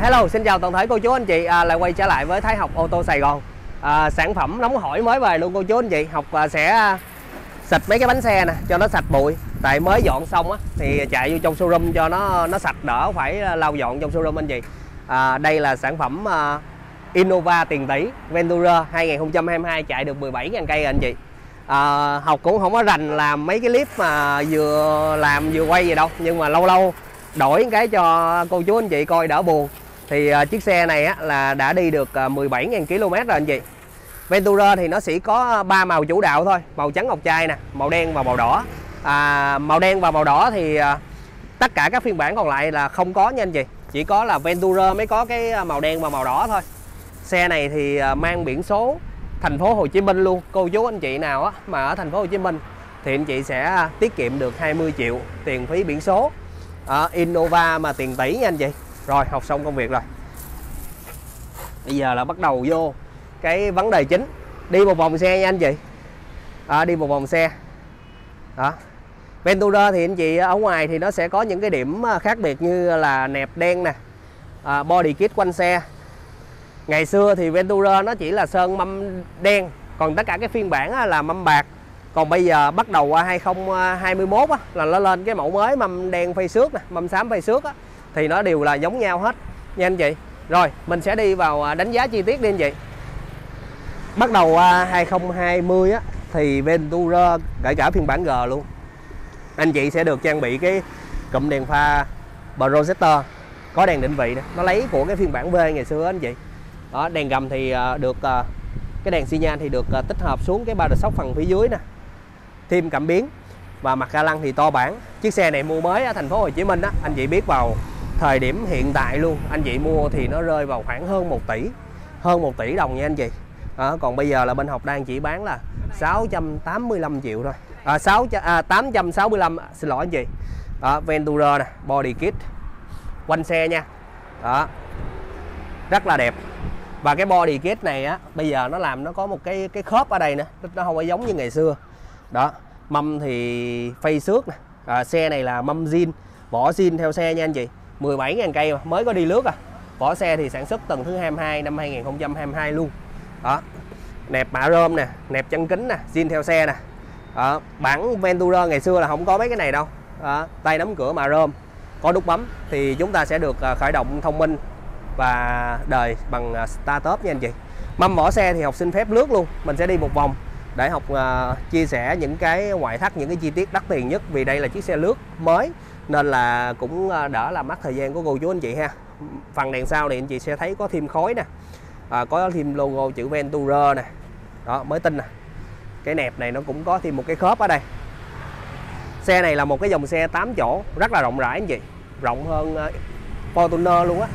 Hello, xin chào toàn thể cô chú anh chị à, lại quay trở lại với Thái học ô tô Sài Gòn. À, sản phẩm nóng hỏi mới về luôn cô chú anh chị. Học à, sẽ à, xịt mấy cái bánh xe nè cho nó sạch bụi. Tại mới dọn xong á thì chạy vô trong showroom cho nó nó sạch đỡ phải à, lau dọn trong showroom anh chị. À, đây là sản phẩm à, Innova tiền tỷ Ventura 2022 chạy được 17.000 cây anh chị. À, học cũng không có rành làm mấy cái clip mà vừa làm vừa quay gì đâu nhưng mà lâu lâu đổi cái cho cô chú anh chị coi đỡ buồn thì uh, chiếc xe này á, là đã đi được uh, 17.000 km rồi anh chị. Ventura thì nó chỉ có ba màu chủ đạo thôi màu trắng ngọc trai nè màu đen và màu đỏ. À, màu đen và màu đỏ thì uh, tất cả các phiên bản còn lại là không có nha anh chị. Chỉ có là Ventura mới có cái à, màu đen và màu đỏ thôi. Xe này thì uh, mang biển số thành phố Hồ Chí Minh luôn. Cô chú anh chị nào á, mà ở thành phố Hồ Chí Minh thì anh chị sẽ tiết kiệm được 20 triệu tiền phí biển số. À, Innova mà tiền tỷ nha anh chị rồi học xong công việc rồi. Bây giờ là bắt đầu vô cái vấn đề chính. Đi một vòng xe nha anh chị. À, đi một vòng xe. Đó. Ventura thì anh chị ở ngoài thì nó sẽ có những cái điểm à, khác biệt như là nẹp đen nè à, body kit quanh xe. Ngày xưa thì Ventura nó chỉ là sơn mâm đen còn tất cả cái phiên bản à, là mâm bạc. Còn bây giờ bắt đầu qua 2021 à, á, là nó lên cái mẫu mới mâm đen phay xước nè mâm xám phay xước á, thì nó đều là giống nhau hết. Nha anh chị. Rồi mình sẽ đi vào à, đánh giá chi tiết đi anh chị. Bắt đầu à, 2020 á, thì Ventura kể cả phiên bản G luôn. Anh chị sẽ được trang bị cái cụm đèn pha projector có đèn định vị nè. Nó lấy của cái phiên bản V ngày xưa anh chị. Đó đèn gầm thì à, được cái đèn xi nhan thì được tích hợp xuống cái ba đợt sóc phần phía dưới nè. Thêm cảm biến và mặt ga lăng thì to bản. Chiếc xe này mua mới ở thành phố Hồ Chí Minh á anh chị biết vào thời điểm hiện tại luôn anh chị mua thì nó rơi vào khoảng hơn 1 tỷ hơn 1 tỷ đồng nha anh chị. À, còn bây giờ là bên học đang chỉ bán là 685 triệu thôi. À, 6 à, 865 xin lỗi anh chị. À, Ventura nè body kit quanh xe nha. Đó rất là đẹp. Và cái body kit này á bây giờ nó làm nó có một cái cái khớp ở đây nữa nó không có giống như ngày xưa. Đó mâm thì phay xước nè. À, xe này là mâm zin vỏ zin theo xe nha anh chị. 17.000 cây mà mới có đi lướt à. Vỏ xe thì sản xuất tuần thứ 22 năm 2022 luôn. Đó nẹp mạ rơm nè nẹp chân kính nè zin theo xe nè. Đó. bản Ventura ngày xưa là không có mấy cái này đâu. Đó. tay nắm cửa mạ rơm. Có nút bấm thì chúng ta sẽ được à, khởi động thông minh và đời bằng à, start up nha anh chị. Mâm vỏ xe thì học sinh phép lướt luôn. Mình sẽ đi một vòng để học uh, chia sẻ những cái ngoại thất những cái chi tiết đắt tiền nhất vì đây là chiếc xe lướt mới nên là cũng ờ, đỡ làm mất thời gian của cô chú anh chị ha. Phần đèn sau thì anh chị sẽ thấy có thêm khói nè. À, có thêm logo chữ Ventura nè. Đó mới tin nè. Cái nẹp này nó cũng có thêm một cái khớp ở đây. Xe này là một cái dòng xe 8 chỗ rất là rộng rãi anh chị. Rộng hơn ờ, Fortuner luôn á.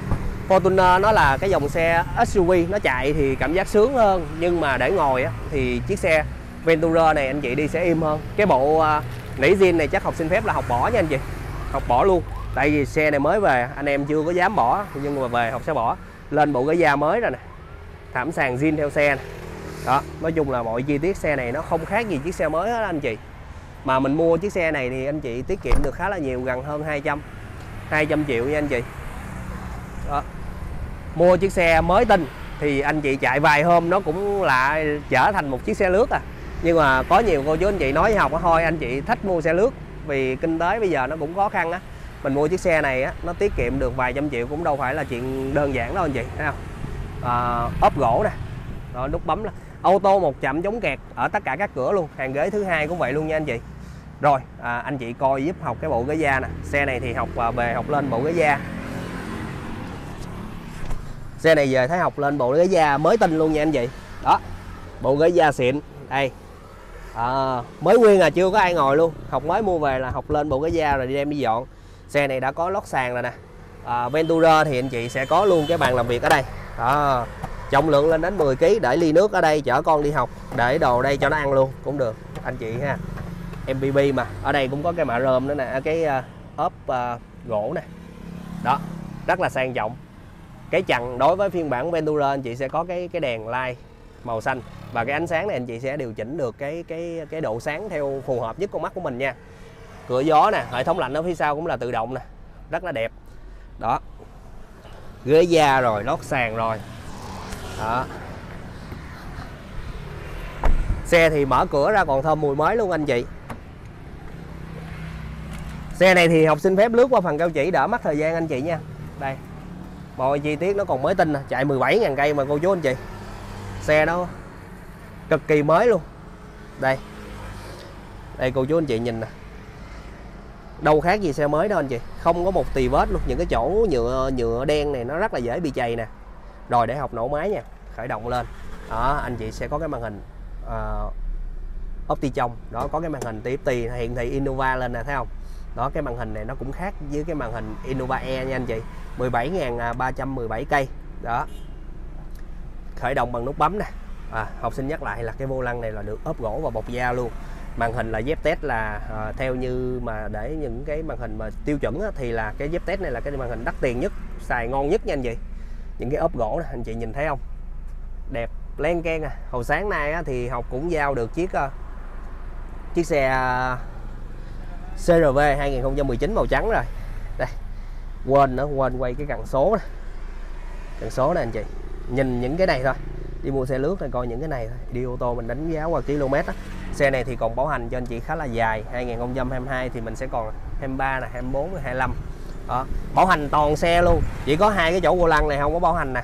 Fortuner nó là cái dòng xe SUV nó chạy thì cảm giác sướng hơn. Nhưng mà để ngồi á, thì chiếc xe Ventura này anh chị đi sẽ im hơn. Cái bộ nỉ zin này chắc học xin phép là học bỏ nha anh chị học bỏ luôn. Tại vì xe này mới về, anh em chưa có dám bỏ nhưng mà về học sẽ bỏ. Lên bộ ghế da mới rồi nè. Thảm sàn zin theo xe này. đó, nói chung là mọi chi tiết xe này nó không khác gì chiếc xe mới hết anh chị. Mà mình mua chiếc xe này thì anh chị tiết kiệm được khá là nhiều, gần hơn 200 200 triệu nha anh chị. Đó. mua chiếc xe mới tinh thì anh chị chạy vài hôm nó cũng lại trở thành một chiếc xe lướt à. Nhưng mà có nhiều cô chú anh chị nói với học thôi anh chị thích mua xe lướt vì kinh tế bây giờ nó cũng khó khăn á. Mình mua chiếc xe này á nó tiết kiệm được vài trăm triệu cũng đâu phải là chuyện đơn giản đâu anh chị thấy không? À, ốp gỗ nè rồi nút bấm là ô tô một chạm chống kẹt ở tất cả các cửa luôn hàng ghế thứ hai cũng vậy luôn nha anh chị. Rồi à, anh chị coi giúp học cái bộ ghế da nè. Xe này thì học à, về học lên bộ ghế da. Xe này về thấy học lên bộ ghế da mới tinh luôn nha anh chị. Đó bộ ghế da xịn. Đây à, mới nguyên là chưa có ai ngồi luôn. Học mới mua về là học lên bộ cái da rồi đi đem đi dọn. Xe này đã có lót sàn rồi nè. À, Ventura thì anh chị sẽ có luôn cái bàn làm việc ở đây. À, trọng lượng lên đến 10 kg để ly nước ở đây chở con đi học để đồ đây cho nó ăn luôn cũng được anh chị ha. MPB mà ở đây cũng có cái mạ rơm nữa nè à, cái uh, ốp uh, gỗ nè. Đó rất là sang trọng. Cái chằn đối với phiên bản Ventura anh chị sẽ có cái cái đèn light màu xanh. Và cái ánh sáng này anh chị sẽ điều chỉnh được cái cái cái độ sáng theo phù hợp nhất con mắt của mình nha. Cửa gió nè, hệ thống lạnh ở phía sau cũng là tự động nè, rất là đẹp. Đó. Ghế da rồi, lót sàn rồi. Đó. Xe thì mở cửa ra còn thơm mùi mới luôn anh chị. Xe này thì học sinh phép lướt qua phần cao chỉ đỡ mất thời gian anh chị nha. Đây. Mọi chi tiết nó còn mới tinh chạy 17.000 cây mà cô chú anh chị xe đó cực kỳ mới luôn. Đây. Đây cô chú anh chị nhìn nè. Đâu khác gì xe mới đâu anh chị. Không có một tì vết luôn. Những cái chỗ nhựa nhựa đen này nó rất là dễ bị chày nè. Rồi để học nổ máy nha. Khởi động lên. Đó anh chị sẽ có cái màn hình uh, Opti trong. Đó có cái màn hình TFT hiện thị Innova lên nè thấy không? Đó cái màn hình này nó cũng khác với cái màn hình Innova E nha anh chị. 17.317 à, cây. Đó khởi động bằng nút bấm nè. À, học sinh nhắc lại là cái vô lăng này là được ốp gỗ và bọc da luôn. Màn hình là dép test là à, theo như mà để những cái màn hình mà tiêu chuẩn á, thì là cái dép test này là cái màn hình đắt tiền nhất xài ngon nhất nha anh chị. Những cái ốp gỗ này anh chị nhìn thấy không? Đẹp len keng à. Hồi sáng nay á, thì học cũng giao được chiếc uh, chiếc xe à, CRV 2019 màu trắng rồi. Đây quên nữa quên quay cái cần số này cần số này anh chị nhìn những cái này thôi. Đi mua xe lướt thì coi những cái này thôi. Đi ô tô mình đánh giá qua km á. Xe này thì còn bảo hành cho anh chị khá là dài 2022 thì mình sẽ còn 23 là 24 25 đó. bảo hành toàn xe luôn. Chỉ có hai cái chỗ vô lăng này không có bảo hành nè.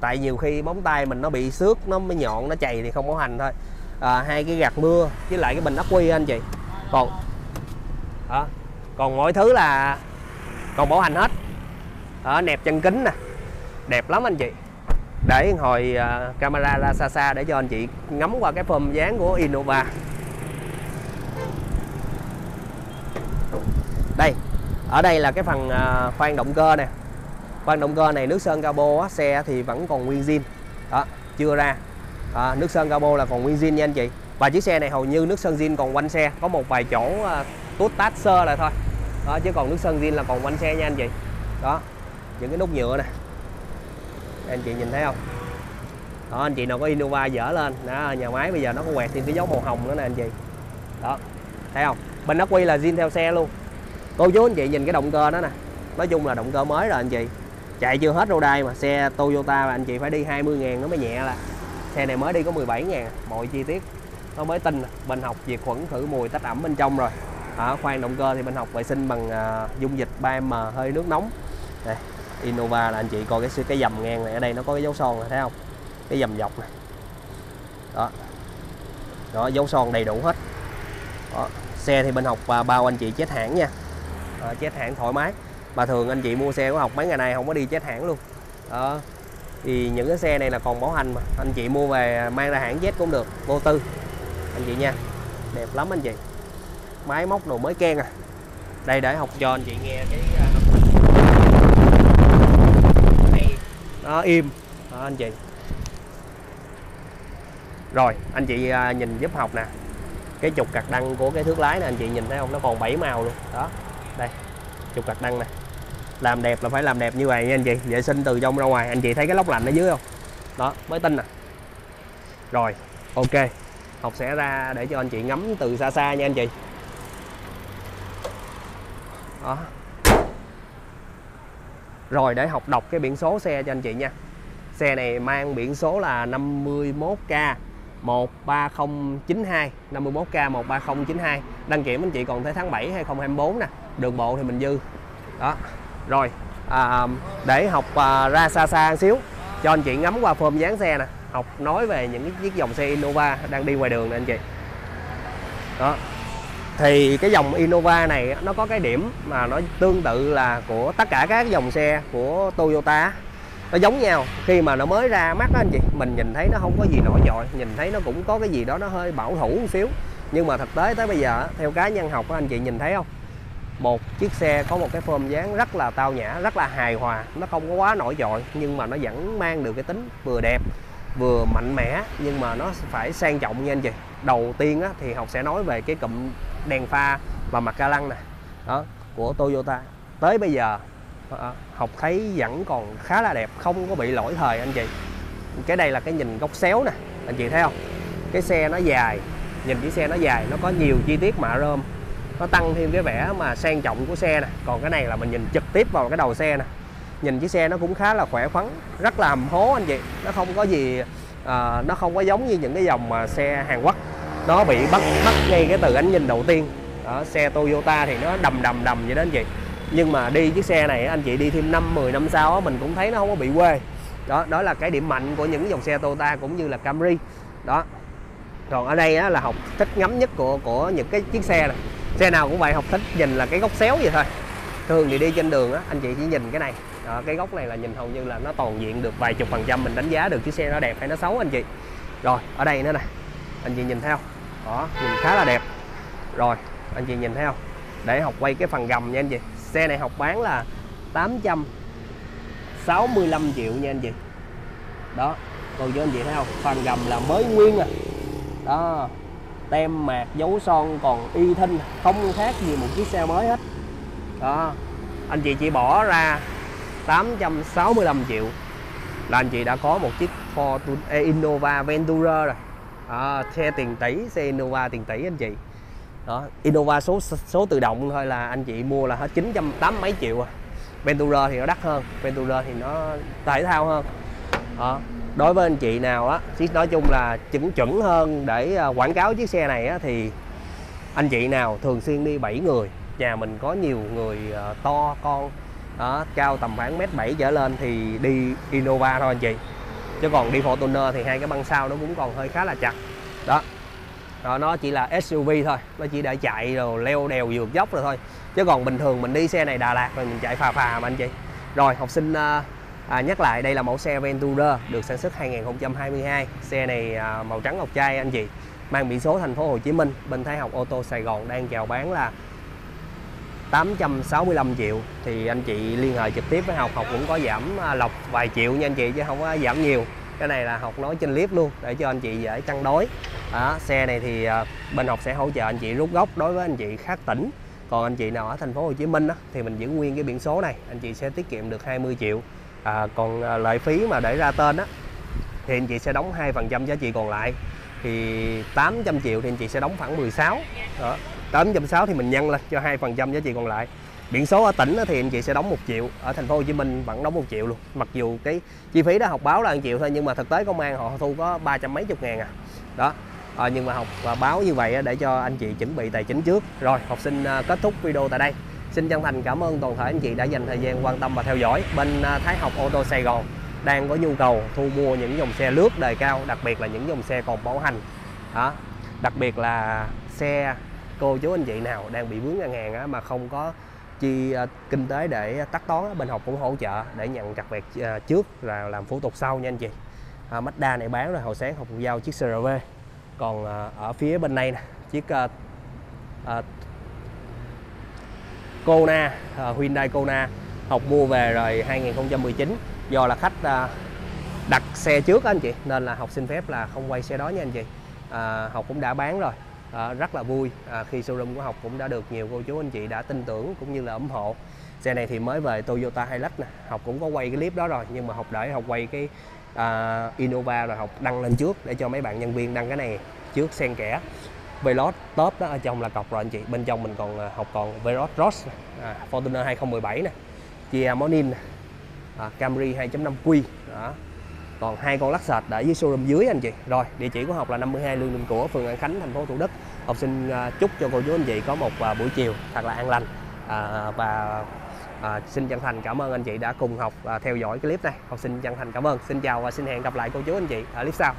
Tại nhiều khi bóng tay mình nó bị xước nó mới nhọn nó chày thì không bảo hành thôi. À, hai cái gạt mưa với lại cái bình ắc quy anh chị. Còn đó. còn mọi thứ là còn bảo hành hết. Đó, nẹp chân kính nè. Đẹp lắm anh chị để hồi à, camera ra xa xa để cho anh chị ngắm qua cái phơm dáng của Innova. Đây ở đây là cái phần à, khoang động cơ nè. Khoang động cơ này nước sơn cabo á, xe thì vẫn còn nguyên zin. Đó chưa ra. À, nước sơn cabo là còn nguyên zin nha anh chị. Và chiếc xe này hầu như nước sơn zin còn quanh xe có một vài chỗ uh, tút tát sơ là thôi. Đó chứ còn nước sơn zin là còn quanh xe nha anh chị. Đó những cái nút nhựa này anh chị nhìn thấy không? Đó anh chị nào có Innova dở lên. Đó nhà máy bây giờ nó có quẹt thêm cái dấu màu hồng nữa nè anh chị. Đó thấy không? Bên nó quy là zin theo xe luôn. Cô chú anh chị nhìn cái động cơ đó nè. Nói chung là động cơ mới rồi anh chị. Chạy chưa hết đâu đây mà xe Toyota mà anh chị phải đi 20 ngàn nó mới nhẹ là. Xe này mới đi có 17 ngàn mọi chi tiết. Nó mới tinh. Bên học diệt khuẩn khử mùi tách ẩm bên trong rồi. À, khoang động cơ thì bên học vệ sinh bằng à, dung dịch 3M hơi nước nóng. Đây. Innova là anh chị coi cái cái dầm ngang này ở đây nó có cái dấu son này thấy không? Cái dầm dọc này đó. Đó dấu son đầy đủ hết. Đó. xe thì bên học và bao anh chị chết hãng nha. À, chết hãng thoải mái. Mà thường anh chị mua xe của học mấy ngày nay không có đi chết hãng luôn. Đó. Thì những cái xe này là còn bảo hành mà. Anh chị mua về mang ra hãng chết cũng được. Vô tư. Anh chị nha. Đẹp lắm anh chị. Máy móc đồ mới ken à. Đây để học cho anh chị nghe cái à, nó im. Đó, anh chị. Rồi, anh chị à, nhìn giúp học nè. Cái trục cạc đăng của cái thước lái này anh chị nhìn thấy không? Nó còn bảy màu luôn. Đó, đây, trục cạc đăng này làm đẹp là phải làm đẹp như vậy nha anh chị. Vệ sinh từ trong ra ngoài. Anh chị thấy cái lóc lạnh ở dưới không? Đó, mới tin nè. Rồi, ok. Học sẽ ra để cho anh chị ngắm từ xa xa nha anh chị. Đó rồi để học đọc cái biển số xe cho anh chị nha. Xe này mang biển số là 51K 13092 51K 13092 đăng kiểm anh chị còn tới tháng 7 2024 nè đường bộ thì mình dư. Đó. Rồi à, để học à, ra xa xa xíu cho anh chị ngắm qua phơm dáng xe nè. Học nói về những cái chiếc dòng xe Innova đang đi ngoài đường nè anh chị. Đó thì cái dòng Innova này nó có cái điểm mà nó tương tự là của tất cả các dòng xe của Toyota. Nó giống nhau. Khi mà nó mới ra mắt đó anh chị mình nhìn thấy nó không có gì nổi trội nhìn thấy nó cũng có cái gì đó nó hơi bảo thủ một xíu. Nhưng mà thực tế tới bây giờ theo cá nhân học anh chị nhìn thấy không? Một chiếc xe có một cái form dáng rất là tao nhã rất là hài hòa nó không có quá nổi trội nhưng mà nó vẫn mang được cái tính vừa đẹp vừa mạnh mẽ nhưng mà nó phải sang trọng nha anh chị. Đầu tiên á, thì học sẽ nói về cái cụm đèn pha và mặt ca lăng nè. Đó của Toyota. Tới bây giờ ờ, học thấy vẫn còn khá là đẹp không có bị lỗi thời anh chị. Cái đây là cái nhìn góc xéo nè anh chị thấy không? Cái xe nó dài nhìn chiếc xe nó dài nó có nhiều chi tiết mạ rơm. Nó tăng thêm cái vẻ mà sang trọng của xe nè. Còn cái này là mình nhìn trực tiếp vào cái đầu xe nè. Nhìn chiếc xe nó cũng khá là khỏe khoắn rất là hầm hố anh chị. Nó không có gì à, nó không có giống như những cái dòng mà xe Hàn Quốc nó bị bắt bắt ngay cái từ ánh nhìn đầu tiên. Đó, xe Toyota thì nó đầm đầm đầm vậy đó anh chị. Nhưng mà đi chiếc xe này anh chị đi thêm 5 10 năm sau mình cũng thấy nó không có bị quê. Đó đó là cái điểm mạnh của những dòng xe Toyota cũng như là Camry. Đó. Còn ở đây á, là học thích ngắm nhất của của những cái chiếc xe này. Xe nào cũng vậy học thích nhìn là cái góc xéo vậy thôi. Thường thì đi trên đường á anh chị chỉ nhìn cái này. Đó, cái góc này là nhìn hầu như là nó toàn diện được vài chục phần trăm. Mình đánh giá được chiếc xe nó đẹp hay nó xấu anh chị. Rồi ở đây nữa nè. Anh chị nhìn theo đó, nhìn khá là đẹp. Rồi, anh chị nhìn thấy không? Để học quay cái phần gầm nha anh chị. Xe này học bán là 865 triệu nha anh chị. Đó, còn cho anh chị thấy không? Phần gầm là mới nguyên à. Đó, tem mạc, dấu son, còn y thinh, không khác gì một chiếc xe mới hết. Đó, anh chị chỉ bỏ ra 865 triệu là anh chị đã có một chiếc Fortuna eh, Innova Ventura rồi à, xe tiền tỷ xe Innova tiền tỷ anh chị. Đó Innova số số tự động thôi là anh chị mua là hết 980 mấy triệu à. Ventura thì nó đắt hơn Ventura thì nó thể thao hơn. Đó đối với anh chị nào á nói chung là chuẩn chuẩn hơn để à, quảng cáo chiếc xe này á, thì anh chị nào thường xuyên đi 7 người nhà mình có nhiều người à, to con đó, cao tầm khoảng mét bảy trở lên thì đi Innova thôi anh chị chứ còn đi Fortuner thì hai cái băng sau nó cũng còn hơi khá là chặt. Đó. Rồi nó chỉ là SUV thôi nó chỉ để chạy rồi leo đèo vượt dốc rồi thôi. Chứ còn bình thường mình đi xe này Đà Lạt rồi mình chạy phà phà mà anh chị. Rồi học sinh ờ, À, nhắc lại đây là mẫu xe Ventura được sản xuất 2022 xe này à, màu trắng ngọc trai anh chị mang biển số thành phố Hồ Chí Minh. Bên Thái học ô tô Sài Gòn đang chào bán là 865 triệu. Thì anh chị liên hệ trực tiếp với học học cũng có giảm à, lọc vài triệu nha anh chị chứ không có giảm nhiều. Cái này là học nói trên clip luôn để cho anh chị dễ cân đối. Đó, xe này thì à, bên học sẽ hỗ trợ anh chị rút gốc đối với anh chị khác tỉnh. Còn anh chị nào ở thành phố Hồ Chí Minh đó, thì mình giữ nguyên cái biển số này anh chị sẽ tiết kiệm được 20 triệu. À, còn à, lợi phí mà để ra tên đó, thì anh chị sẽ đóng 2% giá trị còn lại thì 800 triệu thì anh chị sẽ đóng khoảng 16 đó 860 thì mình nhân lên cho 2% giá trị còn lại. Biển số ở tỉnh thì anh chị sẽ đóng một triệu ở thành phố Hồ Chí Minh vẫn đóng một triệu luôn. Mặc dù cái chi phí đó học báo là 1 triệu thôi nhưng mà thực tế công an họ thu có ba trăm mấy chục ngàn à. Đó à, nhưng mà học và báo như vậy để cho anh chị chuẩn bị tài chính trước. Rồi học sinh ờ, kết thúc video tại đây. Xin chân thành cảm ơn toàn thể anh chị đã dành thời gian quan tâm và theo dõi. Bên ờ, Thái học ô tô Sài Gòn đang có nhu cầu thu mua những dòng xe lướt đời cao, đặc biệt là những dòng xe còn bảo hành. Đó. Đặc biệt là xe cô chú anh chị nào đang bị vướng ngân hàng mà không có chi ờ, kinh tế để tắt toán bên học cũng hỗ trợ để nhận cặt vẹt ờ, trước là làm thủ tục sau nha anh chị à, Mazda này bán rồi hồi sáng học giao chiếc CRV còn ở phía bên này nè chiếc uh, Kona uh, Hyundai Kona học mua về rồi 2019 do là khách à, đặt xe trước anh chị nên là học xin phép là không quay xe đó nha anh chị. À, học cũng đã bán rồi à, rất là vui. À, khi showroom của học cũng đã được nhiều cô chú anh chị đã tin tưởng cũng như là ủng hộ. Xe này thì mới về Toyota Hilux nè học cũng có quay cái clip đó rồi nhưng mà học để học quay cái à, Innova rồi học đăng lên trước để cho mấy bạn nhân viên đăng cái này trước xen kẽ. Veloz top đó ở trong là cọc rồi anh chị bên trong mình còn à, học còn Veloz Ross à, Fortuner 2017 nè Kia Morning à, Camry 2.5 Q đó. Còn hai con lắc sệt ở dưới showroom dưới anh chị. Rồi địa chỉ của học là 52 Lương đình Của phường An Khánh thành phố Thủ Đức. Học sinh à, chúc cho cô chú anh chị có một à, buổi chiều thật là an lành. À, và à, xin chân thành cảm ơn anh chị đã cùng học à, theo dõi cái clip này. Học sinh chân thành cảm ơn. Xin chào và xin hẹn gặp lại cô chú anh chị ở clip sau.